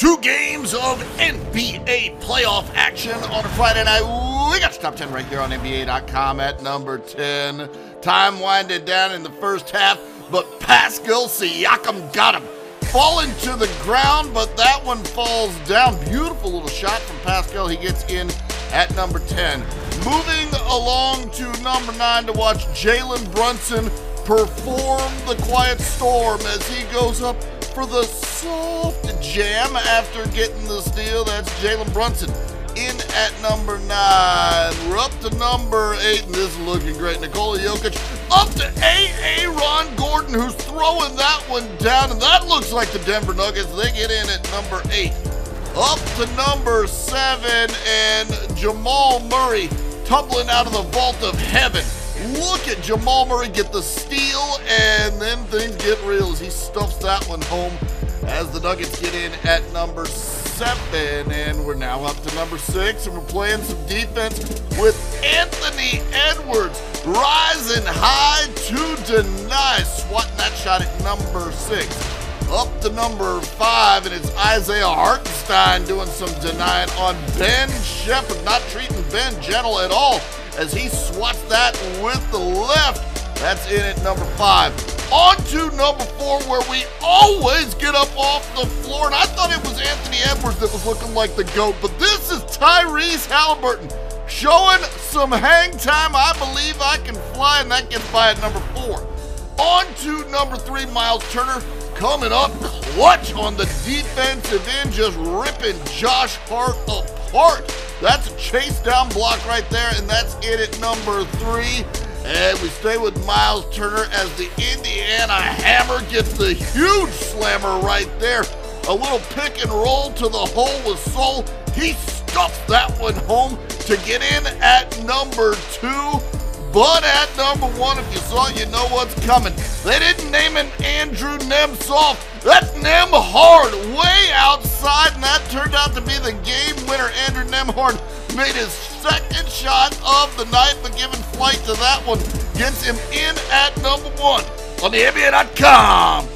Two games of NBA playoff action on a Friday night. We got top 10 right here on NBA.com at number 10. Time winded down in the first half, but Pascal Siakam got him. Falling to the ground, but that one falls down. Beautiful little shot from Pascal. He gets in at number 10. Moving along to number 9 to watch Jalen Brunson perform the quiet storm as he goes up for the soft jam after getting the steal. That's Jalen Brunson in at number nine. We're up to number eight, and this is looking great. Nikola Jokic up to Aaron Gordon, who's throwing that one down, and that looks like the Denver Nuggets. They get in at number eight. Up to number seven, and Jamal Murray tumbling out of the vault of heaven. Look at Jamal Murray get the steal, and then things get real as he stuffs that one home as the Nuggets get in at number seven. And we're now up to number six, and we're playing some defense with Anthony Edwards rising high to deny, swatting that shot at number six. Up to number five, and it's Isaiah Hartenstein doing some denying on Ben Sheppard, not treating Ben gentle at all as he swats that with the left. That's in at number five. On to number four, where we always get up off the floor. And I thought it was Anthony Edwards that was looking like the GOAT, but this is Tyrese Halliburton showing some hang time. I believe I can fly, and that gets by at number four. On to number three, Miles Turner coming up clutch on the defensive end, just ripping Josh Hart apart. That's a chase down block right there, and that's it at number three. And we stay with Miles Turner as the Indiana Hammer gets the huge slammer right there. A little pick and roll to the hole with Soul. He stuffs that one home to get in at number two. But at number one, if you saw, you know what's coming. They didn't name him Andrew Nemsoft. That's Nembhard way outside, and that turned out to be the game winner. Andrew Nembhard made his second shot of the night, but giving flight to that one gets him in at number one on the NBA.com